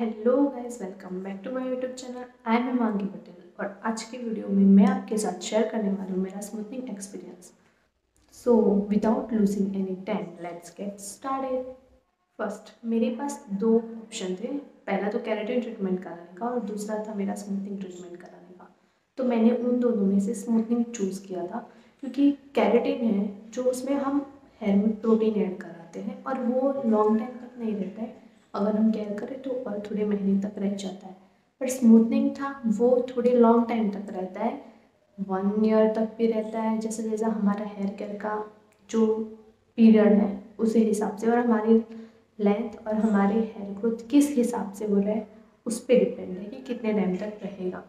Welcome back to my YouTube channel I am Himangi Patel और आज के video में मैं आपके साथ शेयर करने वाली हूँ मेरा smoothening experience so without losing any time let's get started first मेरे पास दो ऑप्शन थे. पहला तो कैरेटिन ट्रीटमेंट कराने का और दूसरा था मेरा स्मूथनिंग ट्रीटमेंट कराने का. तो मैंने उन दोनों में से स्मूथनिंग चूज़ किया था क्योंकि कैरेटिन है जो उसमें हम हेयर में प्रोटीन ऐड कराते हैं और वो लॉन्ग टाइम तक नहीं रहता है। अगर हम केयर करें तो और थोड़े महीने तक रह जाता है। पर स्मूथनिंग था, वो थोड़े लॉन्ग टाइम तक रहता है। वन ईयर तक भी रहता है, जैसे जैसा हमारा हेयर केयर का जो पीरियड है, उसी हिसाब से। और हमारी लेंथ और हमारे हेयर ग्रोथ किस हिसाब से हो रहा है, उस पर डिपेंड है कि कितने टाइम तक रहेगा।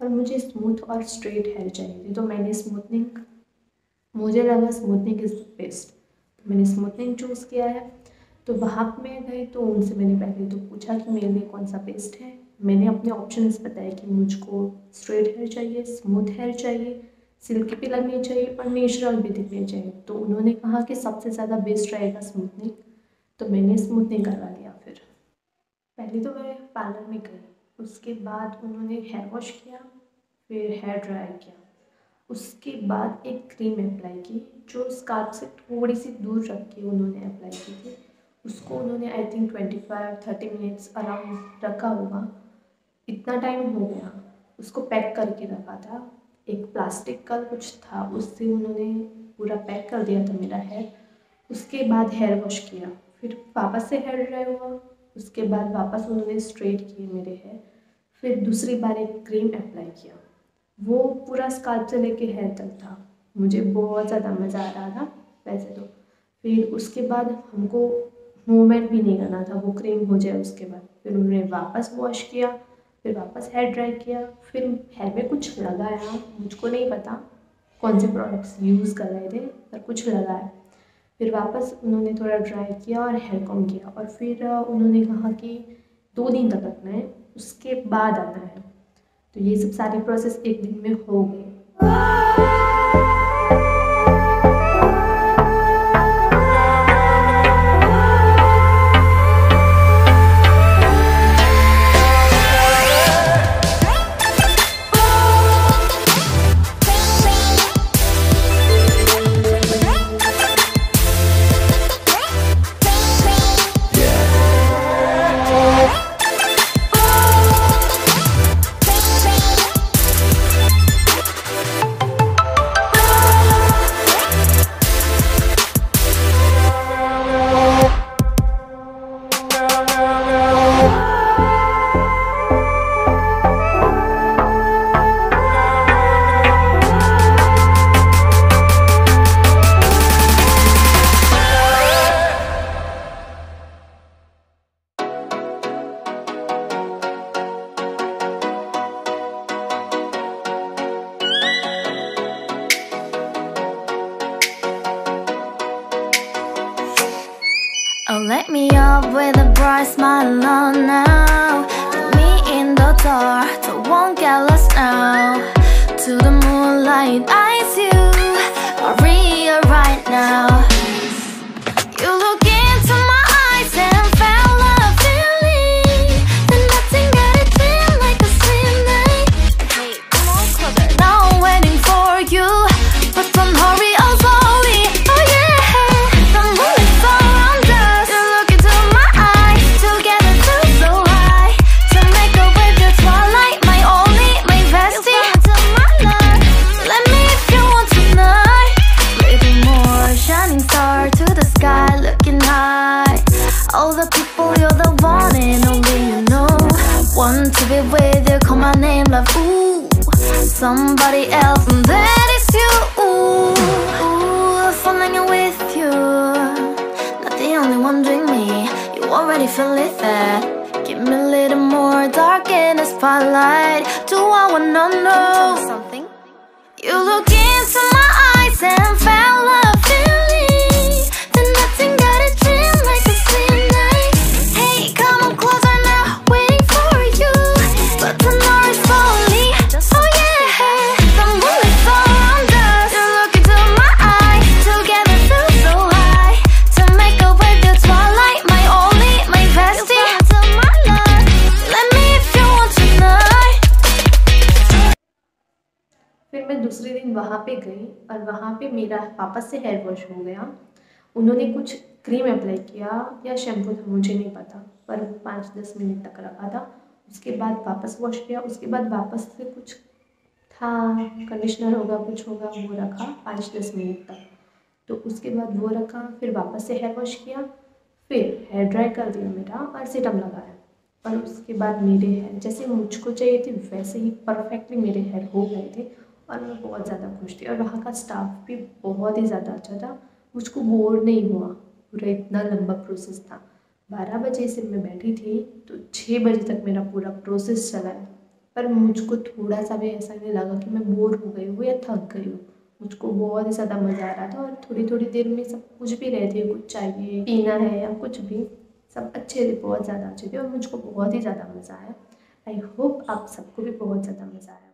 और मुझे स्मूथ और स्ट्रेट हेयर चाहिए थी तो मैंने स्मूथनिंग मुझे लगा स्मूथनिंग इज़ बेस्ट तो मैंने स्मूथनिंग चूज़ किया है। तो वहाँ मैं गई तो उनसे मैंने पहले तो पूछा कि मेरे लिए कौन सा बेस्ट है। मैंने अपने ऑप्शंस बताए कि मुझको स्ट्रेट हेयर चाहिए स्मूथ हेयर चाहिए सिल्की भी लगनी चाहिए और नेचुरल भी दिखने चाहिए। तो उन्होंने कहा कि सबसे ज़्यादा बेस्ट रहेगा स्मूथनिंग तो मैंने स्मूथनिंग करवा लिया फिर। पहले तो मैं पार्लर में गई, उसके बाद उन्होंने हेयर वॉश किया, फिर हेयर ड्राई किया। उसके बाद एक क्रीम अप्लाई की, जो स्कार्फ से थोड़ी सी दूर रख के उन्होंने अप्लाई की थी। उसको उन्होंने I think twenty five thirty minutes around रखा होगा। इतना टाइम हो गया। उसको पैक करके रखा था। एक प्लास्टिक का कुछ था, उससे उन्होंने पूरा पैक कर दिया था मेरा हेयर उसके बाद हेयर वॉश किया। फिर वापस से हेयर ड्राई हुआ। उसके बाद वापस उन्होंने स्ट्रेट किए मेरे हेयर फिर दूसरी बार एक क्रीम अप्लाई किया। वो पूरा स्काल्प से लेके हेयर तक था। मुझे बहुत ज़्यादा मज़ा आ रहा था, वैसे तो। फिर उसके बाद हमको मूवमेंट भी नहीं करना था। वो क्रीम हो जाए उसके बाद। फिर उन्होंने वापस वॉश किया, फिर वापस हेयर ड्राई किया। फिर हेयर में कुछ लगाया मुझको नहीं पता कौन से प्रोडक्ट्स यूज़ कर रहे थे, पर कुछ लगाया फिर वापस उन्होंने थोड़ा ड्राई किया और हेयर कॉम किया। और फिर उन्होंने कहा कि दो दिन तक रखना है, उसके बाद आना है। तो ये सब सारी प्रोसेस एक दिन में हो गई। Let me up with a bright smile on now. Put me in the dark, so won't get lost now. To the moonlight, eyes you, Maria, right now. To be with you, call my name, love. Ooh, somebody else, and that is you. Ooh, ooh, falling in with you. Not the only one doing me. You already feel it there. Give me a little more dark in the spotlight. Do I wanna know something? You look into my eyes and a feeling वहाँ पे गई और वहाँ पे मेरा वापस से hair wash हो गया। उन्होंने कुछ क्रीम अप्लाई किया या शैम्पू था, मुझे नहीं पता, पर पाँच दस मिनट तक रखा था। उसके बाद वापस वॉश किया, उसके बाद वापस से कुछ था कंडीशनर होगा, कुछ होगा, वो रखा पाँच दस मिनट तक। तो उसके बाद वो रखा, फिर वापस से हेयर वॉश किया, फिर हेयर ड्राई कर दिया मेरा और सीटम लगाया। और उसके बाद मेरे हेयर जैसे मुझको चाहिए थे, वैसे ही परफेक्टली मेरे हेयर हो गए थे। और मैं बहुत ज़्यादा खुश थी और वहाँ का स्टाफ भी बहुत ही ज़्यादा अच्छा था। मुझको बोर नहीं हुआ। पूरा इतना लंबा प्रोसेस था। बारह बजे से मैं बैठी थी तो छः बजे तक मेरा पूरा प्रोसेस चला। है पर मुझको थोड़ा सा भी ऐसा नहीं लगा कि मैं बोर हो गई हूँ या थक गई हूँ। मुझको बहुत ही ज़्यादा मज़ा आ रहा था और थोड़ी थोड़ी देर में सब कुछ भी रहे थे कुछ चाहिए, पीना है या कुछ भी, सब अच्छे थे, बहुत ज़्यादा अच्छे थे और मुझको बहुत ही ज़्यादा मज़ा आया। आई होप आप सबको भी बहुत ज़्यादा मज़ा आया।